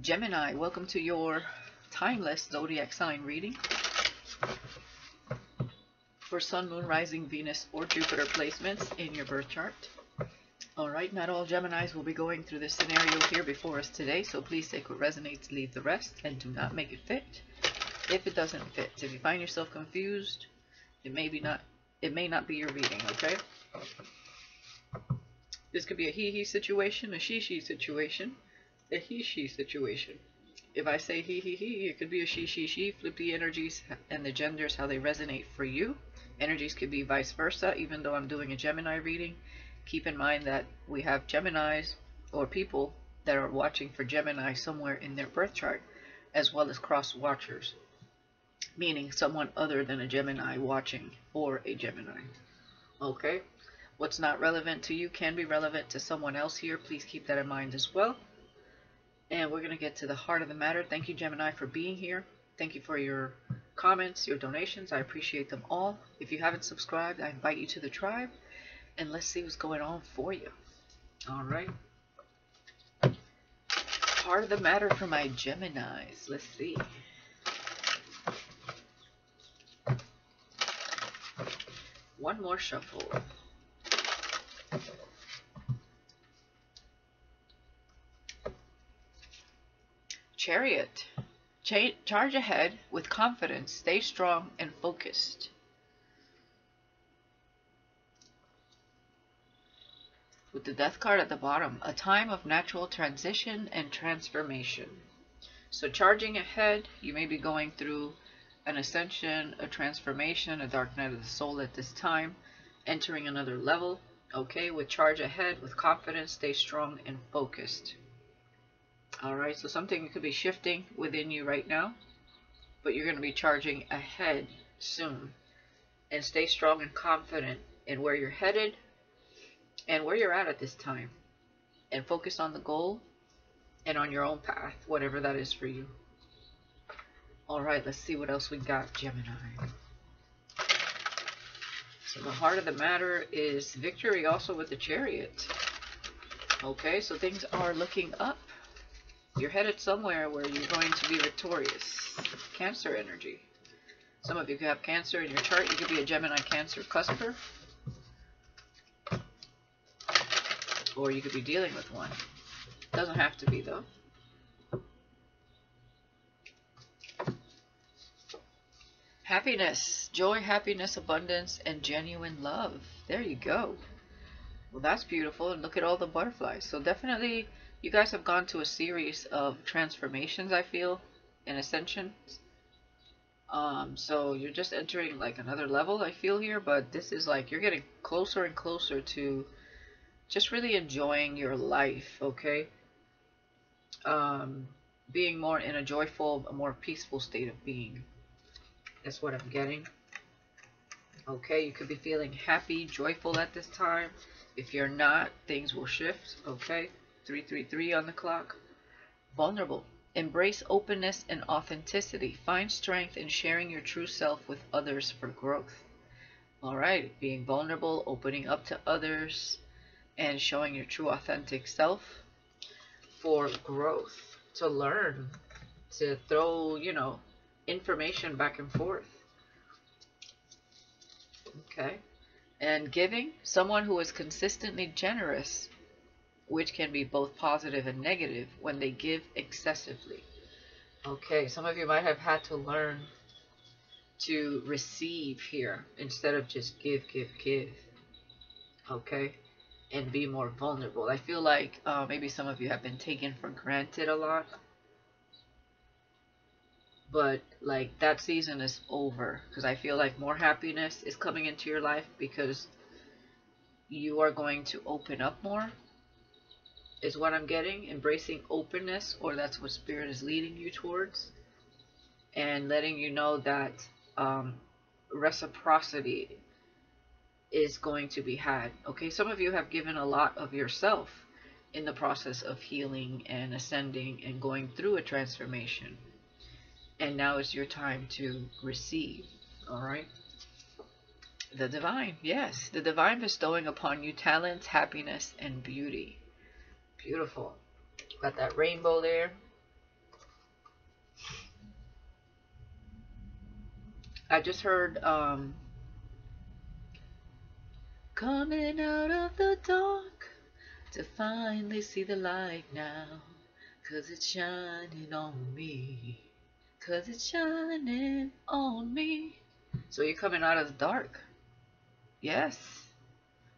Gemini, welcome to your timeless zodiac sign reading for Sun, Moon, Rising, Venus, or Jupiter placements in your birth chart. Alright, not all Geminis will be going through this scenario here before us today, so please take what resonates, leave the rest, and do not make it fit if it doesn't fit. If you find yourself confused, it may be not it may not be your reading, okay? This could be a he-he situation, a she-she situation, a he-she situation. If I say he-he-he, it could be a she-she-she. Flip the energies and the genders, how they resonate for you. Energies could be vice versa, even though I'm doing a Gemini reading. Keep in mind that we have Geminis or people that are watching for Gemini somewhere in their birth chart, as well as cross watchers, meaning someone other than a Gemini watching or a Gemini. Okay? What's not relevant to you can be relevant to someone else here. Please keep that in mind as well. And we're going to get to the heart of the matter. Thank you, Gemini, for being here. Thank you for your comments, your donations. I appreciate them all. If you haven't subscribed, I invite you to the tribe. And let's see what's going on for you. All right. Heart of the matter for my Geminis. Let's see. One more shuffle. Chariot. Ch charge ahead with confidence. Stay strong and focused. With the death card at the bottom, a time of natural transition and transformation. So charging ahead, you may be going through an ascension, a transformation, a dark night of the soul at this time, entering another level. Okay, with charge ahead, with confidence, stay strong and focused. All right, so something could be shifting within you right now, but you're going to be charging ahead soon. And stay strong and confident in where you're headed and where you're at at this time. And focus on the goal and on your own path, whatever that is for you. All right, let's see what else we got, Gemini. So the heart of the matter is victory also with the chariot. Okay, so things are looking up. You're headed somewhere where you're going to be victorious. Cancer energy. Some of you have cancer in your chart. You could be a Gemini Cancer cusper. Or you could be dealing with one. Doesn't have to be though. Happiness, joy, happiness, abundance, and genuine love. There you go. Well, that's beautiful. And look at all the butterflies. So definitely you guys have gone to a series of transformations, I feel, and ascensions. Um, so you're just entering like another level, I feel here, but this is like you're getting closer and closer to just really enjoying your life, okay? Um, being more in a joyful, a more peaceful state of being. That's what I'm getting. Okay, you could be feeling happy, joyful at this time. If you're not, things will shift, okay? 333 on the clock. Vulnerable. Embrace openness and authenticity. Find strength in sharing your true self with others for growth. All right, being vulnerable, opening up to others, and showing your true authentic self for growth, to learn, to throw, you know, information back and forth. Okay. And giving, someone who is consistently generous which can be both positive and negative when they give excessively. Okay, some of you might have had to learn to receive here instead of just give, give, give. Okay, and be more vulnerable. I feel like uh, maybe some of you have been taken for granted a lot. But like that season is over because I feel like more happiness is coming into your life because you are going to open up more is what I'm getting. Embracing openness, or that's what Spirit is leading you towards. And letting you know that um, reciprocity is going to be had. Okay, some of you have given a lot of yourself in the process of healing and ascending and going through a transformation. And now is your time to receive. All right. The divine, yes. The divine bestowing upon you talents, happiness, and beauty. Beautiful. Got that rainbow there. I just heard um Coming out of the dark to finally see the light now. Cause it's shining on me. Cause it's shining on me. So you're coming out of the dark. Yes.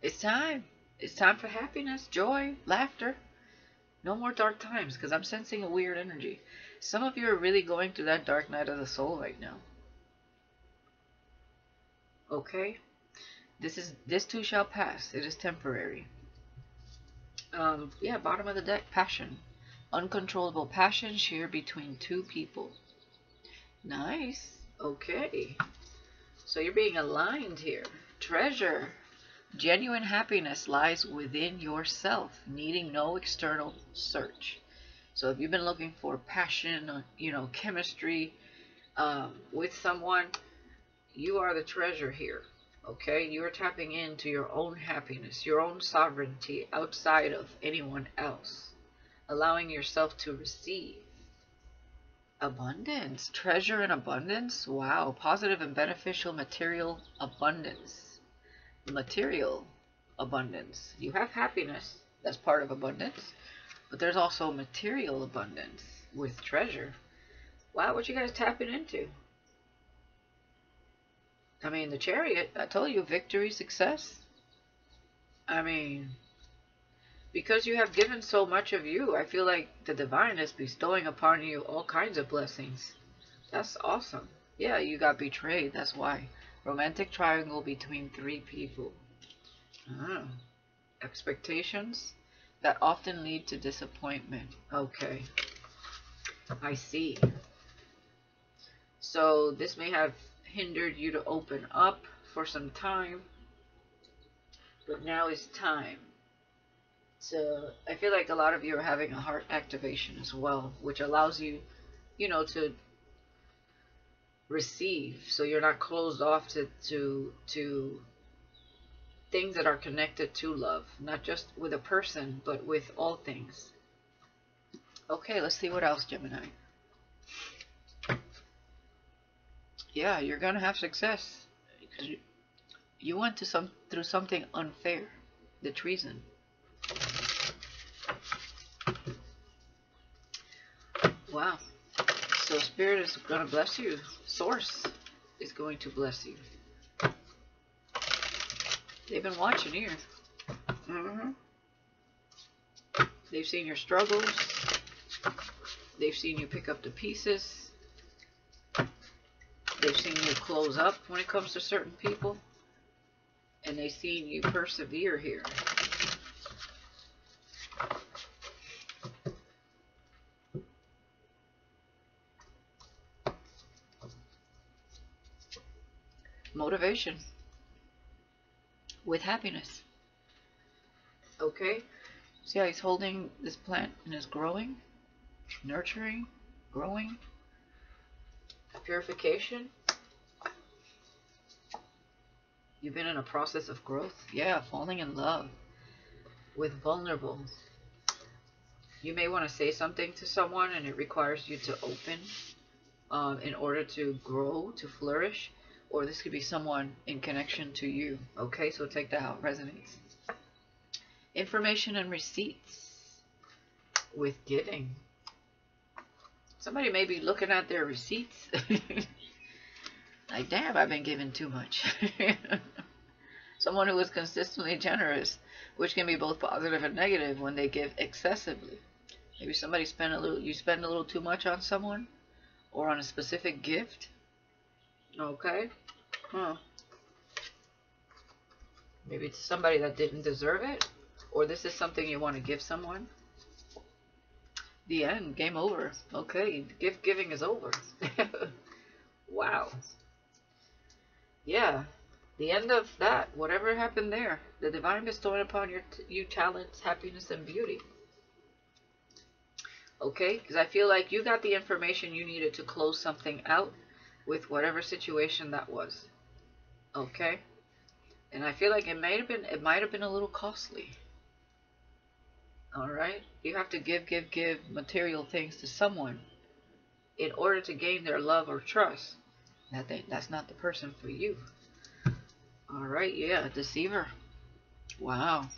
It's time. It's time for happiness, joy, laughter. No more dark times because I'm sensing a weird energy. Some of you are really going through that dark night of the soul right now. Okay? This is this too shall pass. It is temporary. Um, yeah, bottom of the deck, passion. Uncontrollable passion shared between two people. Nice. Okay. So you're being aligned here. Treasure. Genuine happiness lies within yourself, needing no external search. So if you've been looking for passion, uh, you know, chemistry um, with someone, you are the treasure here. Okay? You are tapping into your own happiness, your own sovereignty outside of anyone else, allowing yourself to receive. Abundance, treasure and abundance. Wow, positive and beneficial material abundance. Material abundance. You have happiness, that's part of abundance, but there's also material abundance with treasure. Wow, what you guys tapping into? I mean, the chariot, I told you, victory, success. I mean, because you have given so much of you, I feel like the divine is bestowing upon you all kinds of blessings. That's awesome. Yeah, you got betrayed. That's why. Romantic triangle between three people. Ah. Expectations that often lead to disappointment. Okay. I see. So this may have hindered you to open up for some time. But now is time. So I feel like a lot of you are having a heart activation as well, which allows you, you know, to receive. So you're not closed off to to to things that are connected to love, not just with a person, but with all things. Okay, let's see what else, Gemini. Yeah, you're gonna have success because you, you went to some through something unfair, the treason. Wow. So Spirit is going to bless you. Source is going to bless you. They've been watching here. Mm -hmm. They've seen your struggles. They've seen you pick up the pieces. They've seen you close up when it comes to certain people. And they've seen you persevere here. Motivation with happiness. Okay? See how he's holding this plant and is growing, nurturing, growing, purification. You've been in a process of growth. Yeah, falling in love with vulnerable. You may want to say something to someone and it requires you to open um, in order to grow, to flourish or this could be someone in connection to you. Okay, so take that how it resonates. Information and receipts with giving. Somebody may be looking at their receipts. like, damn, I've been giving too much. Someone who is consistently generous, which can be both positive and negative when they give excessively. Maybe somebody spend a little, you spend a little too much on someone or on a specific gift Okay. Huh. Maybe it's somebody that didn't deserve it. Or this is something you want to give someone. The end. Game over. Okay. Gift giving is over. wow. Yeah. The end of that. Whatever happened there. The divine bestowing upon your you talents, happiness, and beauty. Okay? Because I feel like you got the information you needed to close something out with whatever situation that was. Okay? And I feel like it might have been it might have been a little costly. All right? You have to give give give material things to someone in order to gain their love or trust. That they, that's not the person for you. All right, yeah, deceiver. Wow.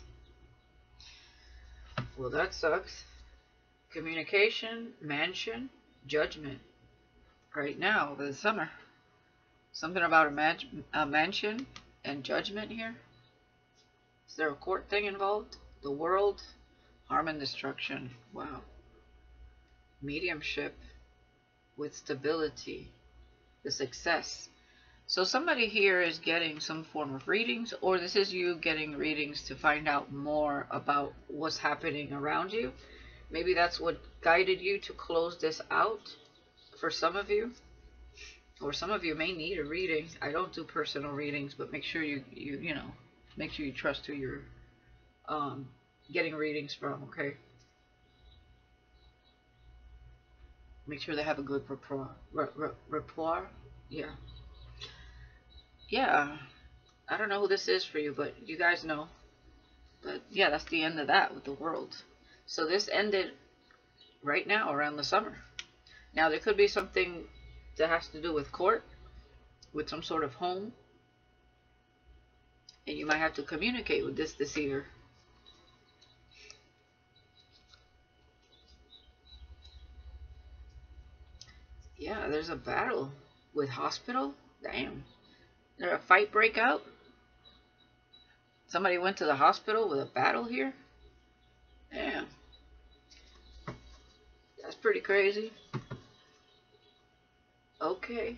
Well, that sucks. Communication, mansion, judgment. Right now, the summer. Something about a, man a mansion and judgment here. Is there a court thing involved? The world, harm and destruction. Wow. Mediumship with stability. The success. So somebody here is getting some form of readings, or this is you getting readings to find out more about what's happening around you. Maybe that's what guided you to close this out for some of you. Or some of you may need a reading. I don't do personal readings, but make sure you, you, you know, make sure you trust who you're um, getting readings from, okay? Make sure they have a good rapport. Rapport? Yeah yeah, I don't know who this is for you, but you guys know. But yeah, that's the end of that with the world. So this ended right now around the summer. Now there could be something that has to do with court, with some sort of home. And you might have to communicate with this deceiver. Yeah, there's a battle with hospital. Damn there a fight break out? Somebody went to the hospital with a battle here? Damn. That's pretty crazy. Okay.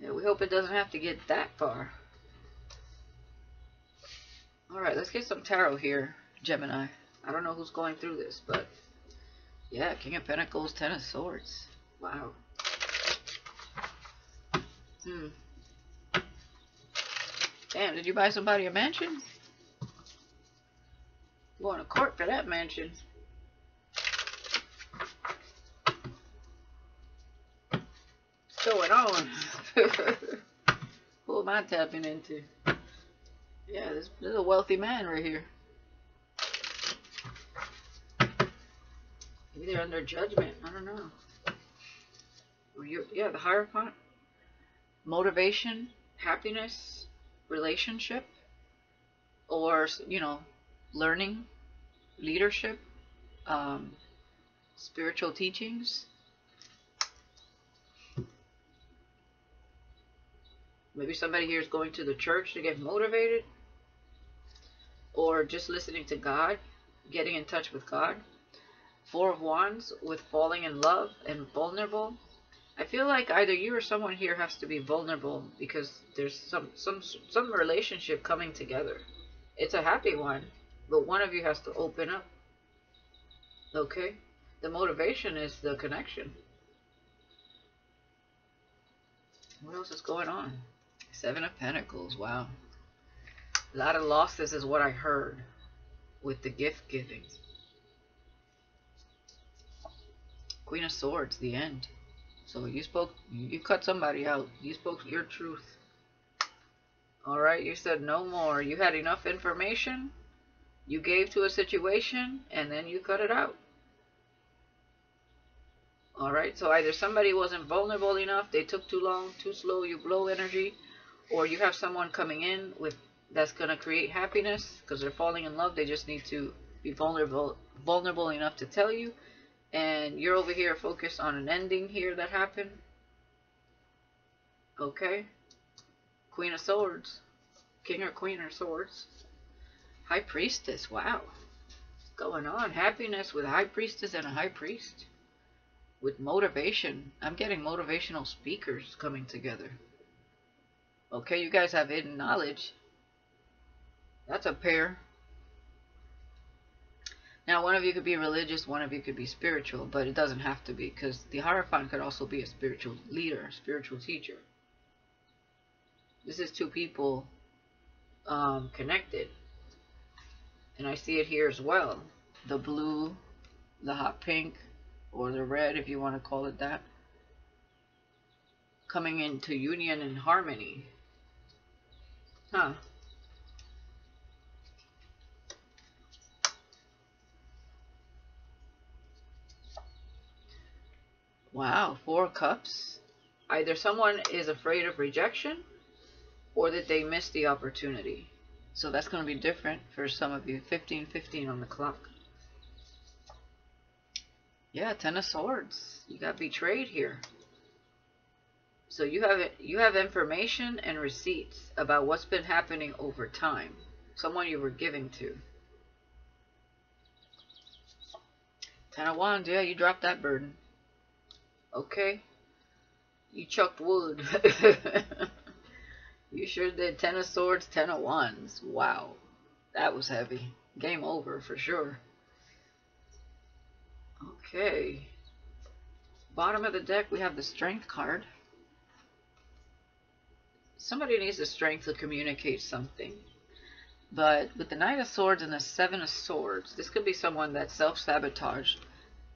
Yeah, we hope it doesn't have to get that far. Alright, let's get some tarot here, Gemini. I don't know who's going through this, but... Yeah, King of Pentacles, Ten of Swords. Wow. Hmm. Damn, did you buy somebody a mansion? Going to court for that mansion. Going on? Who am I tapping into? Yeah, this, this is a wealthy man right here. Maybe they're under judgment. I don't know. yeah, the Hierophant motivation, happiness, relationship, or, you know, learning, leadership, um, spiritual teachings. Maybe somebody here is going to the church to get motivated, or just listening to God, getting in touch with God. Four of Wands with falling in love and vulnerable I feel like either you or someone here has to be vulnerable because there's some some some relationship coming together. It's a happy one, but one of you has to open up. Okay? The motivation is the connection. What else is going on? Seven of Pentacles. Wow. A lot of losses is what I heard with the gift giving. Queen of Swords, the end. So you spoke, you cut somebody out. You spoke your truth. Alright, you said no more. You had enough information. You gave to a situation, and then you cut it out. Alright, so either somebody wasn't vulnerable enough, they took too long, too slow, you blow energy, or you have someone coming in with that's going to create happiness because they're falling in love. They just need to be vulnerable vulnerable enough to tell you and you're over here focused on an ending here that happened. Okay. Queen of Swords. King or Queen of Swords. High Priestess. Wow. What's going on? Happiness with High Priestess and a High Priest. With motivation. I'm getting motivational speakers coming together. Okay, you guys have hidden knowledge. That's a pair. Now, one of you could be religious, one of you could be spiritual, but it doesn't have to be, because the Hierophant could also be a spiritual leader, spiritual teacher. This is two people um, connected. And I see it here as well. The blue, the hot pink, or the red, if you want to call it that. coming into union and harmony. Huh. Wow, four cups. Either someone is afraid of rejection or that they missed the opportunity. So that's going to be different for some of you. 15, 15 on the clock. Yeah, Ten of Swords. You got betrayed here. So you have you have information and receipts about what's been happening over time. Someone you were giving to. Ten of Wands, yeah, you dropped that burden. Okay. You chucked wood. you sure did. Ten of Swords, Ten of Wands. Wow. That was heavy. Game over for sure. Okay. Bottom of the deck, we have the Strength card. Somebody needs the strength to communicate something. But with the Knight of Swords and the Seven of Swords, this could be someone that self-sabotaged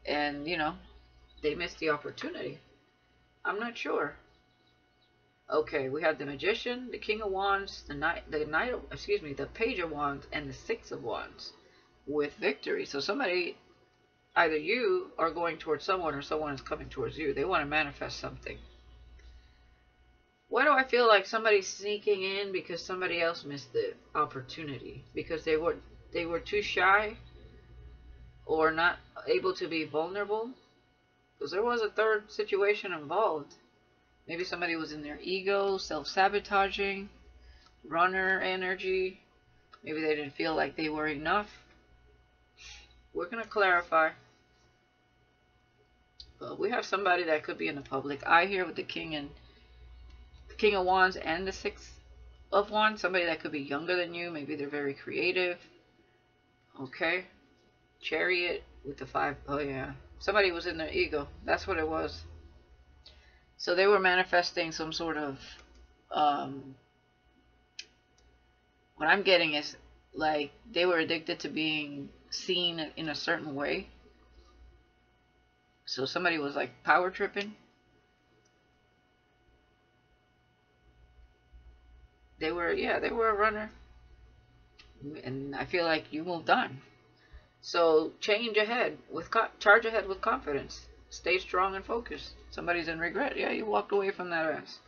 and, you know, they missed the opportunity. I'm not sure. Okay, we have the Magician, the King of Wands, the Knight, the Knight, of, excuse me, the Page of Wands, and the Six of Wands with victory. So somebody, either you are going towards someone or someone is coming towards you. They want to manifest something. Why do I feel like somebody's sneaking in because somebody else missed the opportunity? Because they were they were too shy or not able to be vulnerable? Because there was a third situation involved. Maybe somebody was in their ego, self-sabotaging, runner energy. Maybe they didn't feel like they were enough. We're going to clarify. But we have somebody that could be in the public eye here with the king and king of wands and the six of wands. Somebody that could be younger than you. Maybe they're very creative. Okay. Chariot with the five. Oh, yeah. Somebody was in their ego. That's what it was. So they were manifesting some sort of, um, what I'm getting is like they were addicted to being seen in a certain way. So somebody was like power tripping. They were, yeah, they were a runner. And I feel like you moved on. So change ahead with charge ahead with confidence. Stay strong and focused. Somebody's in regret. Yeah, you walked away from that ass.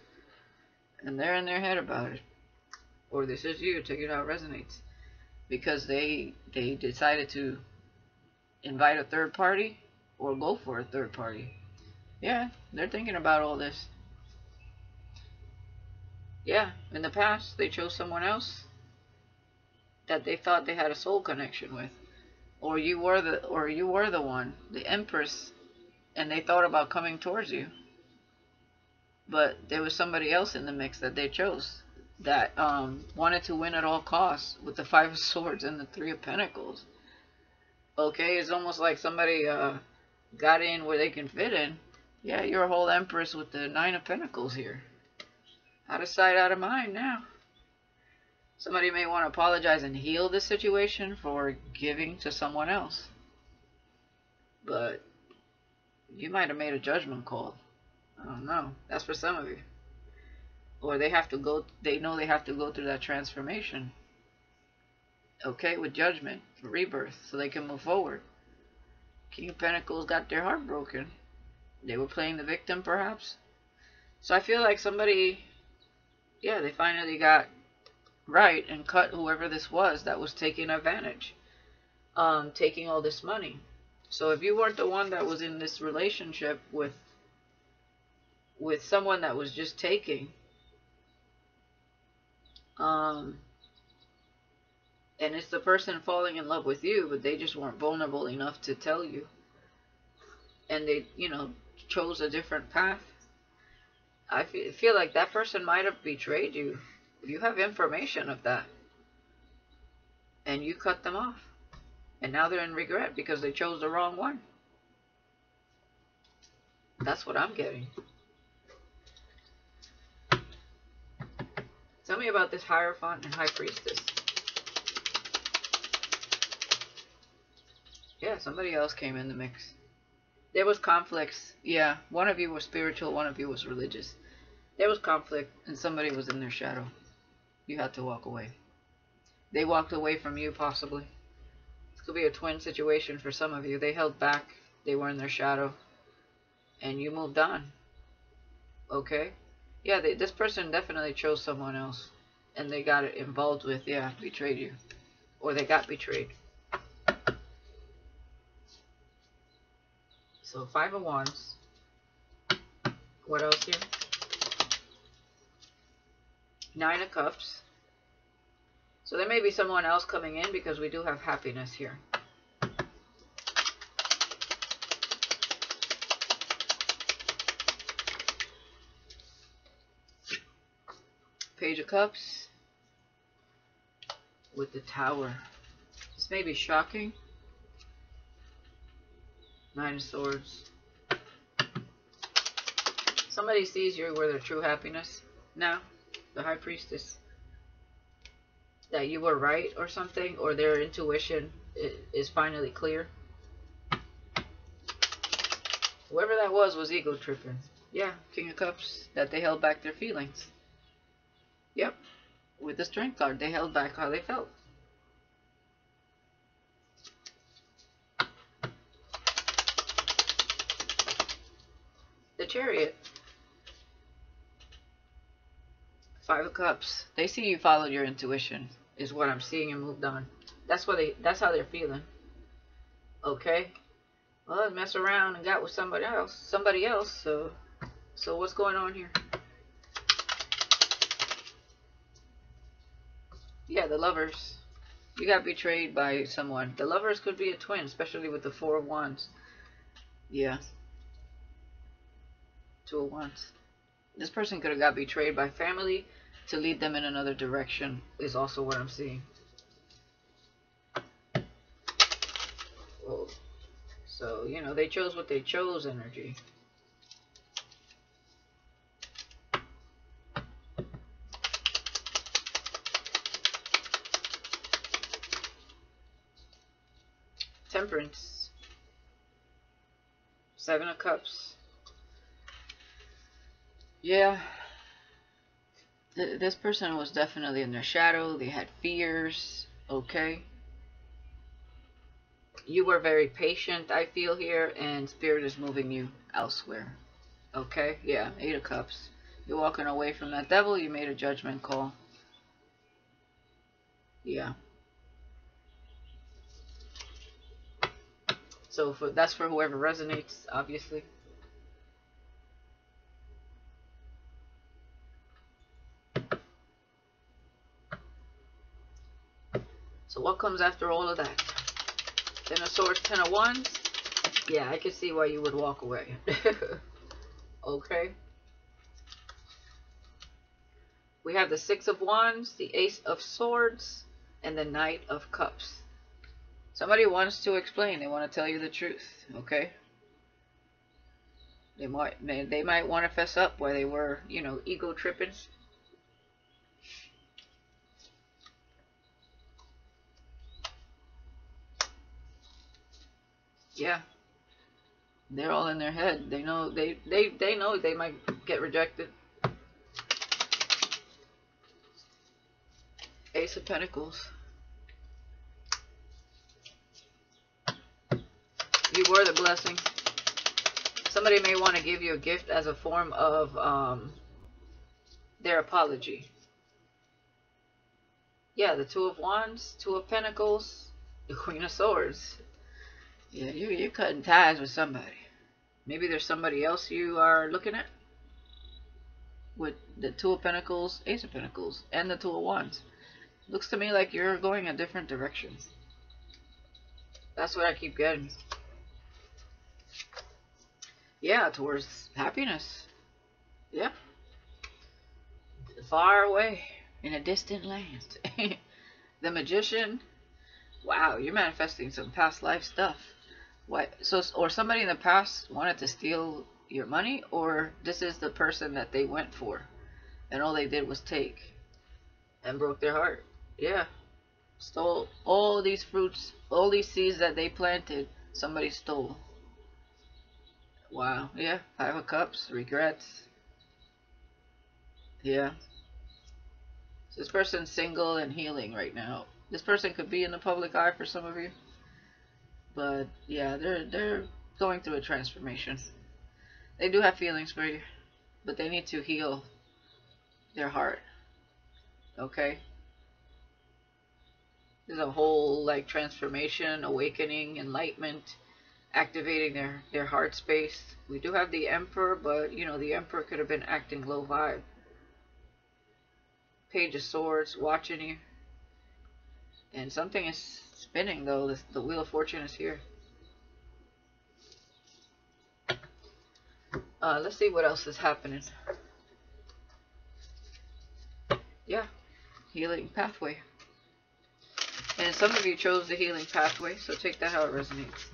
And they're in their head about it. Or this is you. Take it how it resonates. Because they they decided to invite a third party or go for a third party. Yeah, they're thinking about all this. Yeah, in the past they chose someone else that they thought they had a soul connection with or you were the or you were the one, the empress, and they thought about coming towards you. But there was somebody else in the mix that they chose that um, wanted to win at all costs with the five of swords and the three of pentacles. Okay, it's almost like somebody uh, got in where they can fit in. Yeah, you're a whole empress with the nine of pentacles here. Out of sight, out of mind now. Somebody may want to apologize and heal the situation for giving to someone else. But you might have made a judgment call. I don't know. That's for some of you. Or they have to go, they know they have to go through that transformation. Okay, with judgment, rebirth, so they can move forward. King of Pentacles got their heart broken. They were playing the victim, perhaps. So I feel like somebody, yeah, they finally got right and cut whoever this was that was taking advantage, um, taking all this money. So if you weren't the one that was in this relationship with with someone that was just taking, um, and it's the person falling in love with you, but they just weren't vulnerable enough to tell you, and they, you know, chose a different path. I feel like that person might have betrayed you you have information of that. And you cut them off. And now they're in regret because they chose the wrong one. That's what I'm getting. Tell me about this Hierophant and High Priestess. Yeah, somebody else came in the mix. There was conflicts. Yeah, one of you was spiritual, one of you was religious. There was conflict and somebody was in their shadow. You had to walk away. They walked away from you, possibly. This could be a twin situation for some of you. They held back. They were in their shadow. And you moved on. Okay? Yeah, they, this person definitely chose someone else. And they got involved with, yeah, betrayed you. Or they got betrayed. So, Five of Wands. What else here? Nine of Cups. So there may be someone else coming in because we do have happiness here. Page of Cups with the Tower. This may be shocking. Nine of Swords. Somebody sees you where their true happiness now. The High Priestess. That you were right or something, or their intuition is finally clear. Whoever that was was ego tripping. Yeah, King of Cups, that they held back their feelings. Yep, with the Strength card, they held back how they felt. The Chariot. Five of Cups. They see you followed your intuition, is what I'm seeing and moved on. That's what they. That's how they're feeling. Okay. Well, I mess around and got with somebody else. Somebody else. So, so what's going on here? Yeah, the lovers. You got betrayed by someone. The lovers could be a twin, especially with the four of wands. Yeah. Two of wands. This person could have got betrayed by family to lead them in another direction is also what I'm seeing. So, you know, they chose what they chose energy. Temperance. Seven of Cups. Yeah. Th this person was definitely in their shadow. They had fears. Okay. You were very patient, I feel here, and Spirit is moving you elsewhere. Okay? Yeah, Eight of Cups. You're walking away from that devil. You made a judgment call. Yeah. So for, that's for whoever resonates, obviously. So what comes after all of that? Ten of Swords, Ten of Wands. Yeah, I can see why you would walk away. okay. We have the Six of Wands, the Ace of Swords, and the Knight of Cups. Somebody wants to explain. They want to tell you the truth. Okay. They might they might want to fess up where they were, you know, ego tripping. Yeah. They're all in their head. They know they they they know they might get rejected. Ace of Pentacles. You were the blessing. Somebody may want to give you a gift as a form of um, their apology. Yeah, the Two of Wands, Two of Pentacles, the Queen of Swords. Yeah, you, you're cutting ties with somebody. Maybe there's somebody else you are looking at. With the Two of Pentacles, Ace of Pentacles, and the Two of Wands. Looks to me like you're going a different direction. That's what I keep getting. Yeah, towards happiness. Yeah. Far away in a distant land. the Magician. Wow, you're manifesting some past life stuff. What? So, or somebody in the past wanted to steal your money, or this is the person that they went for, and all they did was take, and broke their heart. Yeah, stole all these fruits, all these seeds that they planted. Somebody stole. Wow. Yeah. Five of Cups. Regrets. Yeah. So this person's single and healing right now. This person could be in the public eye for some of you. But yeah, they're they're going through a transformation. They do have feelings for you, but they need to heal their heart. Okay? There's a whole like transformation, awakening, enlightenment, activating their their heart space. We do have the emperor, but you know the emperor could have been acting low vibe. Page of Swords watching you. And something is spinning though. The, Wheel of Fortune is here. Uh, let's see what else is happening. Yeah, healing pathway. And some of you chose the healing pathway, so take that how it resonates.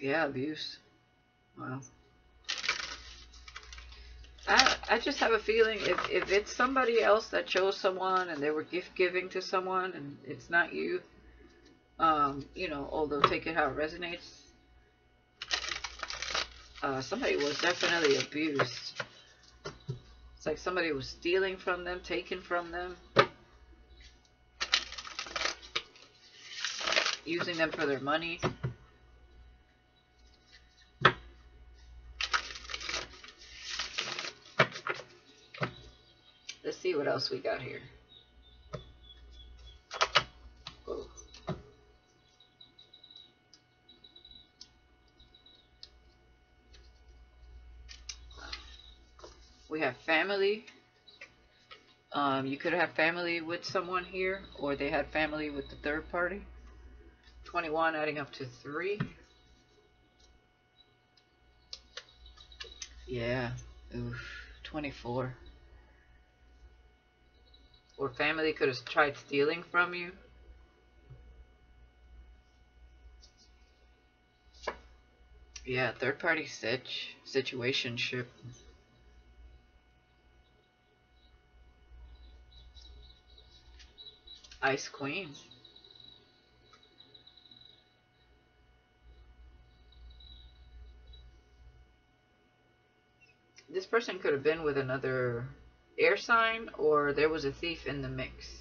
Yeah, abuse. Wow. I I just have a feeling if, if it's somebody else that chose someone and they were gift giving to someone and it's not you, um, you know, although take it how it resonates, uh, somebody was definitely abused. It's like somebody was stealing from them, taking from them, using them for their money. Let's see what else we got here. We have family. Um, you could have family with someone here, or they had family with the third party. 21 adding up to 3. Yeah. Oof. 24. Or family could have tried stealing from you. Yeah, third party sitch, situationship. Ice Queen. This person could have been with another air sign or there was a thief in the mix.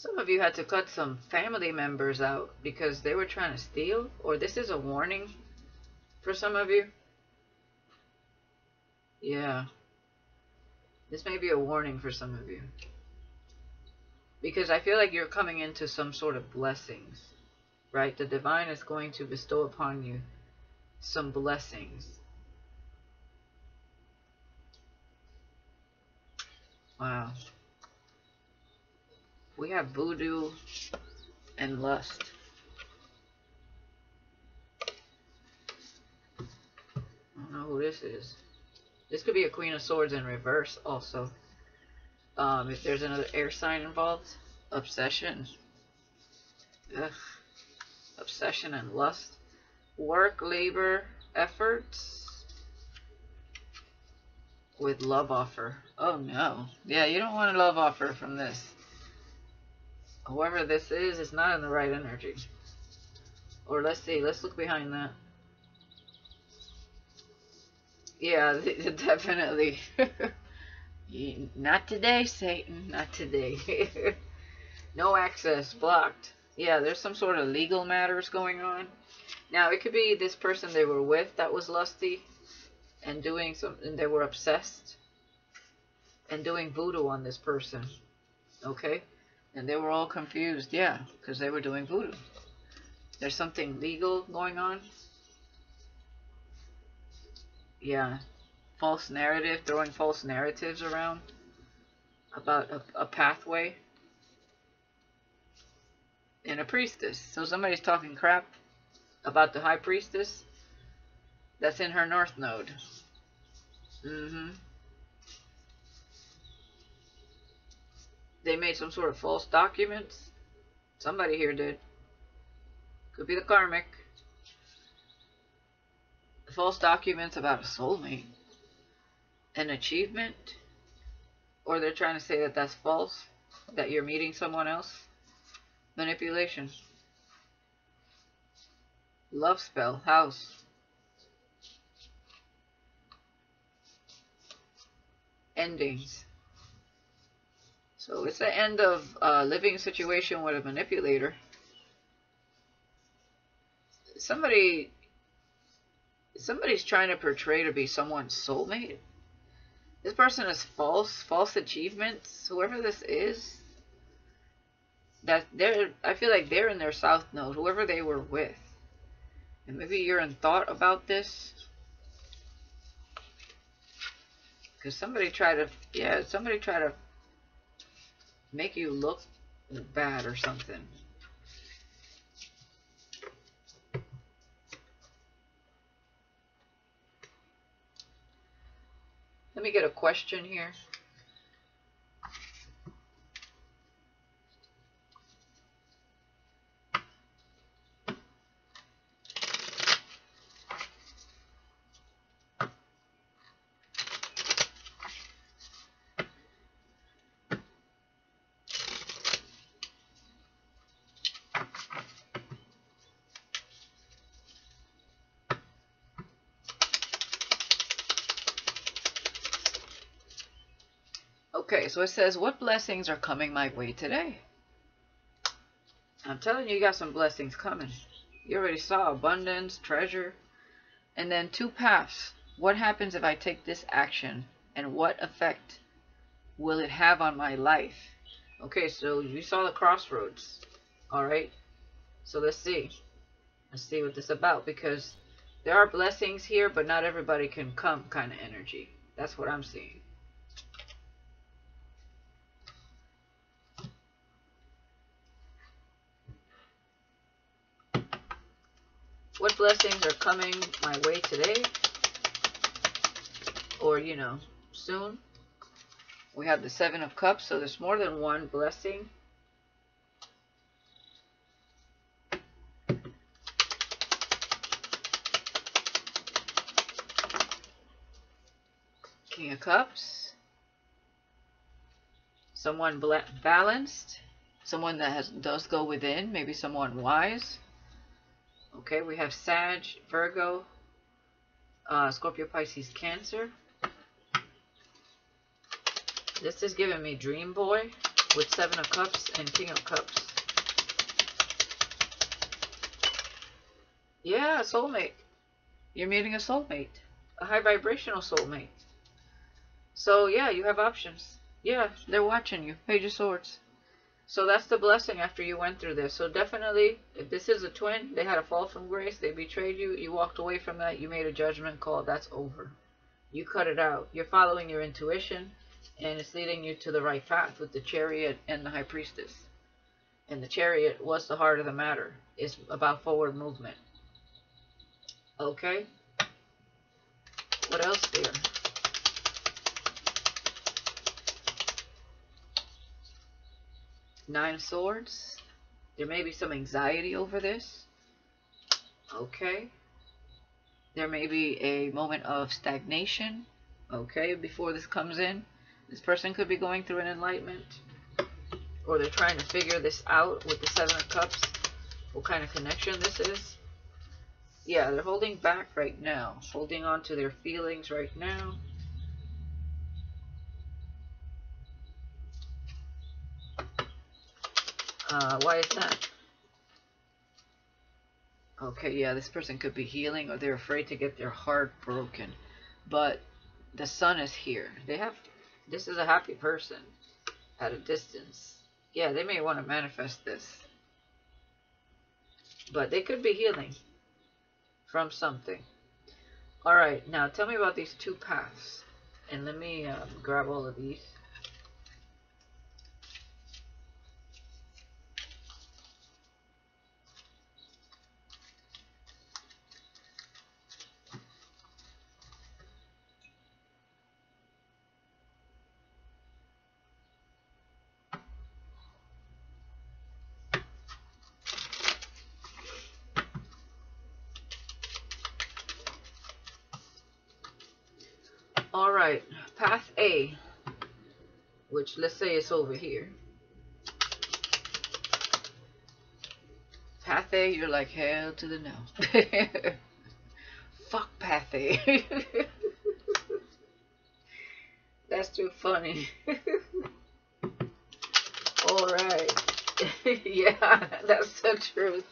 Some of you had to cut some family members out because they were trying to steal, or this is a warning for some of you. Yeah. This may be a warning for some of you. Because I feel like you're coming into some sort of blessings, right? The divine is going to bestow upon you some blessings. Wow. We have voodoo and lust. I don't know who this is. This could be a Queen of Swords in reverse also. Um, if there's another air sign involved. Obsession. Ugh. Obsession and lust. Work, labor, efforts. With love offer. Oh no. Yeah, you don't want a love offer from this. Whoever this is, is not in the right energy. Or let's see, let's look behind that. Yeah, definitely. Not today, Satan. Not today. no access. Blocked. Yeah, there's some sort of legal matters going on. Now, it could be this person they were with that was lusty and doing something. They were obsessed and doing voodoo on this person. Okay? And they were all confused. Yeah, because they were doing voodoo. There's something legal going on. Yeah, false narrative, throwing false narratives around about a, a pathway and a priestess. So somebody's talking crap about the high priestess that's in her north node. Mm-hmm. They made some sort of false documents. Somebody here did. Could be the karmic. False documents about a soulmate an achievement Or they're trying to say that that's false, that you're meeting someone else. Manipulation. Love spell, house. Endings. So it's the end of a living situation with a manipulator. Somebody, somebody's trying to portray to be someone's soulmate. This person is false, false achievements. Whoever this is, that they're, I feel like they're in their south node. Whoever they were with, and maybe you're in thought about this. Because somebody tried to, yeah, somebody tried to make you look bad or something. Let me get a question here. Okay, so it says, what blessings are coming my way today? I'm telling you, you got some blessings coming. You already saw abundance, treasure, and then two paths. What happens if I take this action, and what effect will it have on my life? Okay, so you saw the crossroads. All right, so let's see. Let's see what this is about because there are blessings here, but not everybody can come kind of energy. That's what I'm seeing. What blessings are coming my way today? Or you know soon? We have the seven of cups so there's more than one blessing. King of cups. Someone balanced. Someone that has does go within. Maybe someone wise Okay, we have Sag, Virgo, uh, Scorpio, Pisces, Cancer. This is giving me Dream Boy with Seven of Cups and King of Cups. Yeah, soulmate. You're meeting a soulmate. A high vibrational soulmate. So, yeah, you have options. Yeah, they're watching you. Page of Swords. So that's the blessing after you went through this. So definitely, if this is a twin, they had a fall from grace, they betrayed you, you walked away from that, you made a judgment call, that's over. You cut it out. You're following your intuition, and it's leading you to the right path with the chariot and the high priestess. And the chariot was the heart of the matter. It's about forward movement. Okay? What else there? Nine of Swords. There may be some anxiety over this. Okay. There may be a moment of stagnation. Okay, before this comes in. This person could be going through an enlightenment. Or they're trying to figure this out with the Seven of Cups. What kind of connection this is. Yeah, they're holding back right now. Holding on to their feelings right now. Uh, why is that? Okay, yeah, this person could be healing or they're afraid to get their heart broken. But the sun is here. They have, this is a happy person at a distance. Yeah, they may want to manifest this. But they could be healing from something. Alright, now tell me about these two paths. And let me um, grab all of these. All right, path A. which let's say it's over here. path A, you're like hell to the no. Fuck path A. That's too funny. Alright. yeah, that's the truth.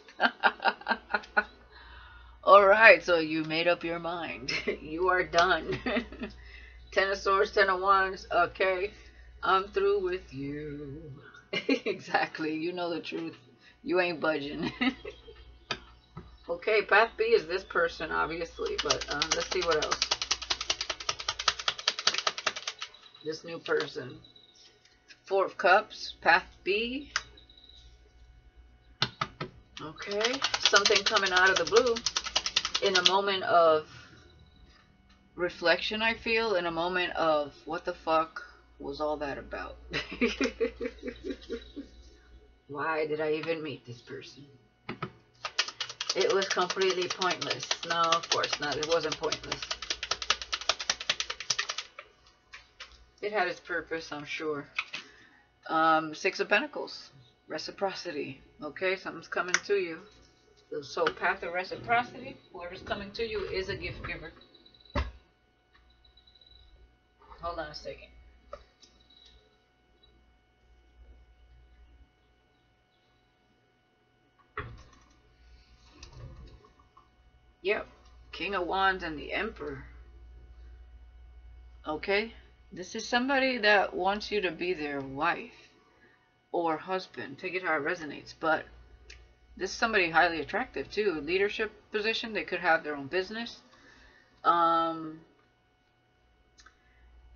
Alright, so you made up your mind. you are done. ten of swords, ten of wands. Okay, I'm through with you. exactly, you know the truth. You ain't budging. okay, path B is this person, obviously, but uh, let's see what else. This new person. Four of Cups, path B. Okay, something coming out of the blue in a moment of reflection, I feel, in a moment of what the fuck was all that about? Why did I even meet this person? It was completely pointless. No, of course not. It wasn't pointless. It had its purpose, I'm sure. Um, Six of Pentacles. Reciprocity. Okay, something's coming to you. So, path of reciprocity. Whoever's coming to you is a gift giver. Hold on a second. Yep. King of Wands and the Emperor. Okay? This is somebody that wants you to be their wife or husband. Take it how it resonates. But this is somebody highly attractive too. Leadership position. They could have their own business. Um,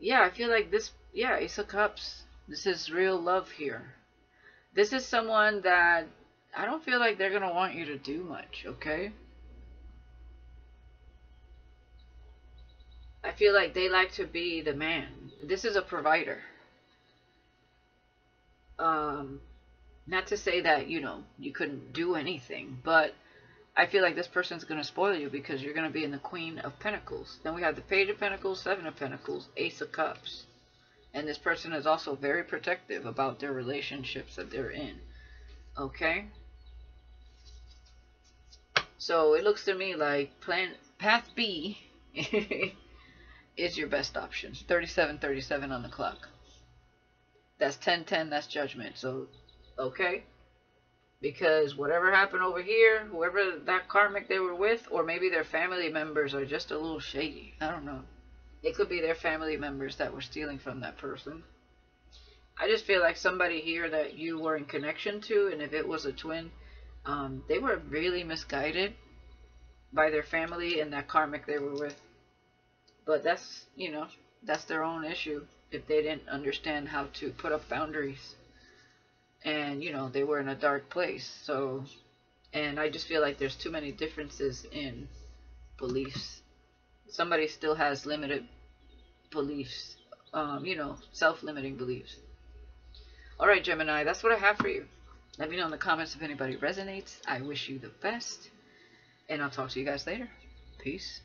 yeah, I feel like this, yeah, Ace of Cups. This is real love here. This is someone that I don't feel like they're going to want you to do much, okay? I feel like they like to be the man. This is a provider. Um, not to say that, you know, you couldn't do anything, but I feel like this person's going to spoil you because you're going to be in the Queen of Pentacles. Then we have the Page of Pentacles, Seven of Pentacles, Ace of Cups. And this person is also very protective about their relationships that they're in. Okay? So it looks to me like plan path B is your best option. 3737 on the clock. That's 1010, that's judgment. So, okay? Because whatever happened over here, whoever that karmic they were with, or maybe their family members are just a little shady. I don't know. It could be their family members that were stealing from that person. I just feel like somebody here that you were in connection to, and if it was a twin, um, they were really misguided by their family and that karmic they were with. But that's, you know, that's their own issue if they didn't understand how to put up boundaries. And, you know, they were in a dark place. So, and I just feel like there's too many differences in beliefs. Somebody still has limited beliefs, um, you know, self-limiting beliefs. All right, Gemini, that's what I have for you. Let me know in the comments if anybody resonates. I wish you the best. And I'll talk to you guys later. Peace.